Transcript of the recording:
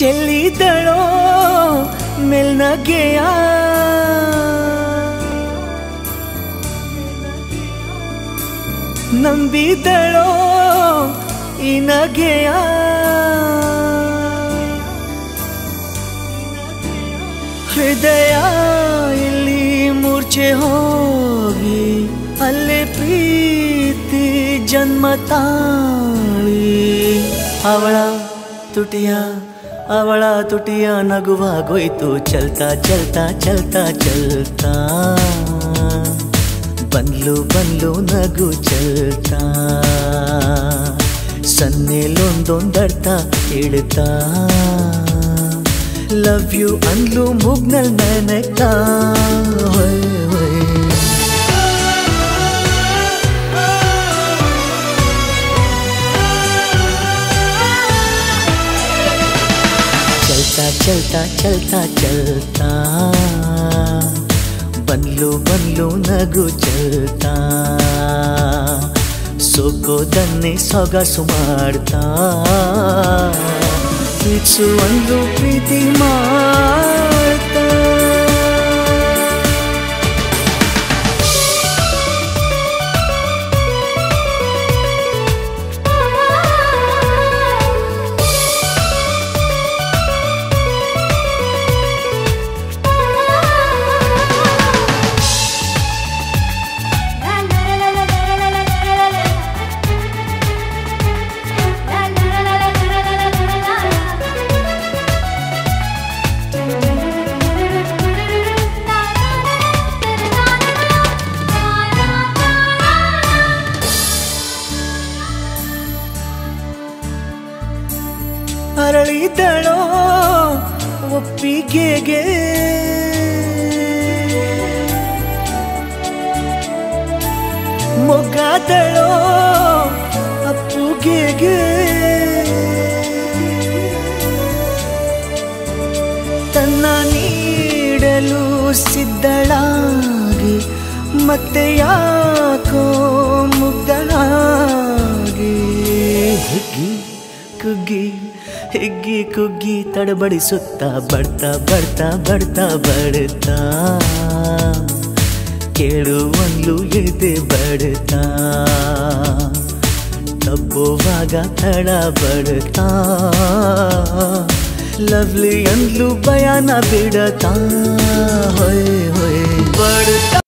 चली दड़ो मिल न गया। नंबी दड़ो इन गया। हृदय इली मूर्छे होगी अल प्रीति जन्मता हवड़ा, तुटिया। ಅವಳ ತುಟಿಯ ನಗುವಾಗೋಯ್ತು ಚಲ್ತಾ ಚಲ್ತಾ ಚಲ್ತಾ ಚಲ್ತಾ. ಬಂದ್ಲು ಬಂದ್ಲು ನಗು ಚಲ್ತಾ. ಸನ್ನೆಲೊಂದೊಂದರ್ಥ ಹೇಳ್ತಾ. ಲವ್ ಯು ಅಂದ್ಲು ಮುಗ್ನಲ್ ನನಗ್ತಾ ಚಲ್ತಾ ಚಲ್ತಾ ಚಲ್ತಾ ಚಲ್ತಾ ಬಂದ್ಲು ಬಂದ್ಲು ನಗು ಚಲ್ತಾ ಸೋಕೋದನ್ನೇ ಸೊಗಸು ಮಾಡ್ತಾ. ಪ್ರೀತ್ಸು ಒಂದು ಪ್ರೀತಿ ಮಾಡ್ತಾ ಅರಳಿದಳೋ ಒಪ್ಪಿಗೆಗೆ. ಮೊಗ್ಗಾದಳೋ ಅಪ್ಪುಗೆಗೆ. ತನ್ನ ನೀಡಲು ಸಿದ್ಧಳಾಗಿ ಮತ್ತೆ ಯಾಕೋ ಮುಗ್ಧಳಾಗಿ. ಹಿಗ್ಗಿ. ಕುಗ್ಗಿ. ಹಿಗ್ಗಿ ಕುಗ್ಗಿ ತಡಬಡಿಸುತ್ತ ಬರ್ತಾ ಬರ್ತಾ ಬರ್ತಾ ಬಡ್ತಾ ಒಂದು ಎದೆ ಬಡ್ತಾ ತಪ್ಪುವಾಗ ತಡ ಬಡ್ತಾ ಲವ್ಲಿ ಅಂದ್ಲು ಬಯಾನ ಬಿಡತಾ. ಹೊಯ್ ಹೊಯ್. ಬಡ್ತಾ